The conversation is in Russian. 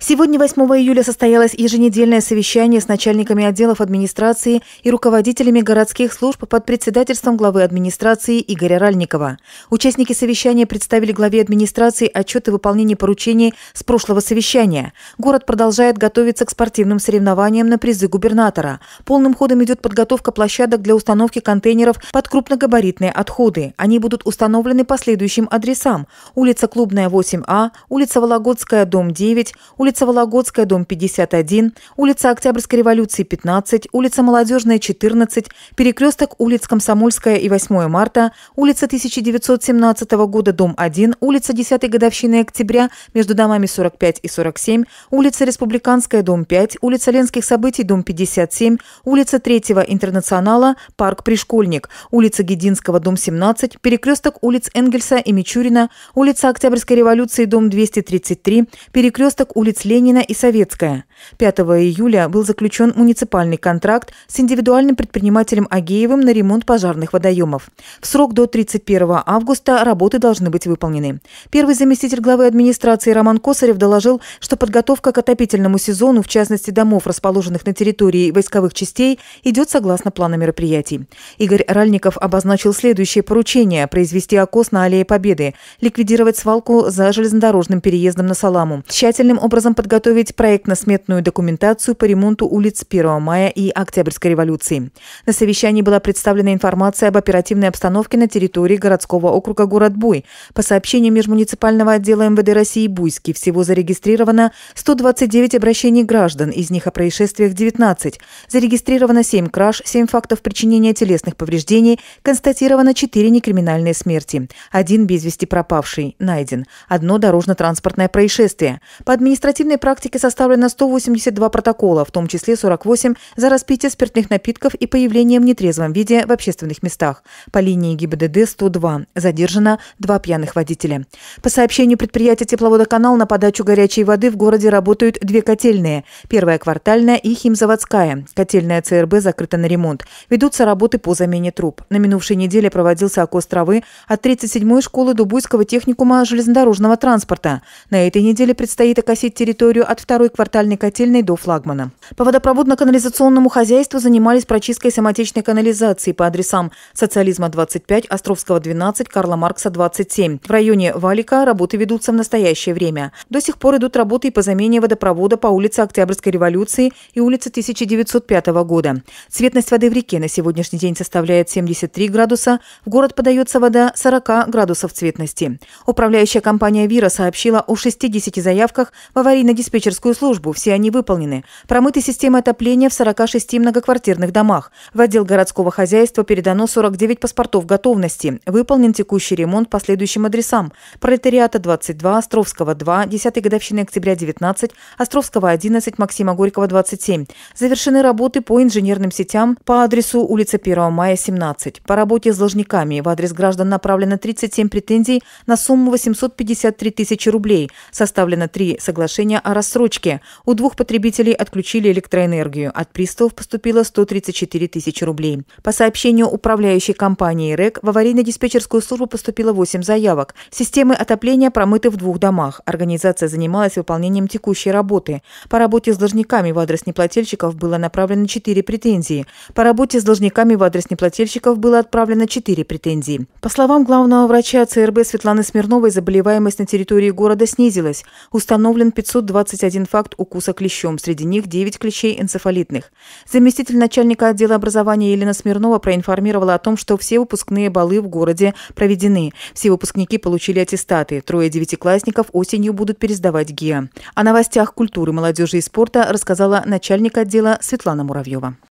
Сегодня, 8 июля, состоялось еженедельное совещание с начальниками отделов администрации и руководителями городских служб под председательством главы администрации Игоря Ральникова. Участники совещания представили главе администрации отчеты выполнения поручений с прошлого совещания. Город продолжает готовиться к спортивным соревнованиям на призы губернатора. Полным ходом идет подготовка площадок для установки контейнеров под крупногабаритные отходы. Они будут установлены по следующим адресам. Улица Клубная, 8А, улица Вологодская, дом 9, улица Вологодская, дом 51, улица Октябрьской революции, 15, улица Молодежная, 14, перекресток улиц Комсомольская и 8 марта, улица 1917 года, дом 1, улица 10 годовщины октября, между домами 45 и 47, улица Республиканская, дом 5, улица Ленских событий, дом 57, улица 3 Интернационала, парк Пришкольник, улица Гединского, дом 17, перекресток улиц Энгельса и Мичурина, улица Октябрьской революции, дом 233, перекресток улиц улиц Ленина и Советская. 5 июля был заключен муниципальный контракт с индивидуальным предпринимателем Агеевым на ремонт пожарных водоемов. В срок до 31 августа работы должны быть выполнены. Первый заместитель главы администрации Роман Косарев доложил, что подготовка к отопительному сезону, в частности домов, расположенных на территории войсковых частей, идет согласно плану мероприятий. Игорь Ральников обозначил следующее поручение – произвести окос на Аллее Победы, ликвидировать свалку за железнодорожным переездом на Саламу, тщательным образом образом подготовить проектно-сметную документацию по ремонту улиц 1 мая и Октябрьской революции. На совещании была представлена информация об оперативной обстановке на территории городского округа город Буй. По сообщению межмуниципального отдела МВД России Буйский всего зарегистрировано 129 обращений граждан, из них о происшествиях 19. Зарегистрировано 7 краж, 7 фактов причинения телесных повреждений, констатировано 4 некриминальные смерти. Один без вести пропавший, найден. Одно дорожно-транспортное происшествие. По административной административной практике составлено 182 протокола, в том числе 48 за распитие спиртных напитков и появление в нетрезвом виде в общественных местах. По линии ГИБДД 102. Задержано два пьяных водителя. По сообщению предприятия «Тепловодоканал» на подачу горячей воды в городе работают две котельные. Первая квартальная и химзаводская. Котельная ЦРБ закрыта на ремонт. Ведутся работы по замене труб. На минувшей неделе проводился окос травы от 37-й школы Дубуйского техникума железнодорожного транспорта. На этой неделе предстоит окосить территорию от второй квартальной котельной до флагмана. По водопроводно-канализационному хозяйству занимались прочисткой самотечной канализации по адресам Социализма 25, Островского 12, Карла Маркса 27. В районе Валика работы ведутся в настоящее время. До сих пор идут работы и по замене водопровода по улице Октябрьской революции и улице 1905 года. Цветность воды в реке на сегодняшний день составляет 73 градуса. В город подается вода 40 градусов цветности. Управляющая компания «Вира» сообщила о 60 заявках в аварийно-диспетчерскую службу. Все они выполнены. Промыты системы отопления в 46 многоквартирных домах. В отдел городского хозяйства передано 49 паспортов готовности. Выполнен текущий ремонт по следующим адресам. Пролетариата 22, Островского 2, 10 годовщины октября 19, Островского 11, Максима Горького 27. Завершены работы по инженерным сетям по адресу улица 1 мая 17. По работе с должниками в адрес граждан направлено 37 претензий на сумму 853 тысячи рублей. Составлено три соглашения соглашения о рассрочке. У двух потребителей отключили электроэнергию. От приставов поступило 134 тысячи рублей. По сообщению управляющей компании РЭК в аварийно-диспетчерскую службу поступило 8 заявок. Системы отопления промыты в двух домах. Организация занималась выполнением текущей работы. По работе с должниками в адрес неплательщиков было направлено 4 претензии. По работе с должниками в адрес неплательщиков было отправлено 4 претензии. По словам главного врача ЦРБ Светланы Смирновой, заболеваемость на территории города снизилась. Установлен 500 521 факт укуса клещом, среди них 9 клещей энцефалитных. Заместитель начальника отдела образования Елена Смирнова проинформировала о том, что все выпускные балы в городе проведены. Все выпускники получили аттестаты. Трое девятиклассников осенью будут пересдавать ГИА. О новостях культуры, молодежи и спорта рассказала начальник отдела Светлана Муравьева.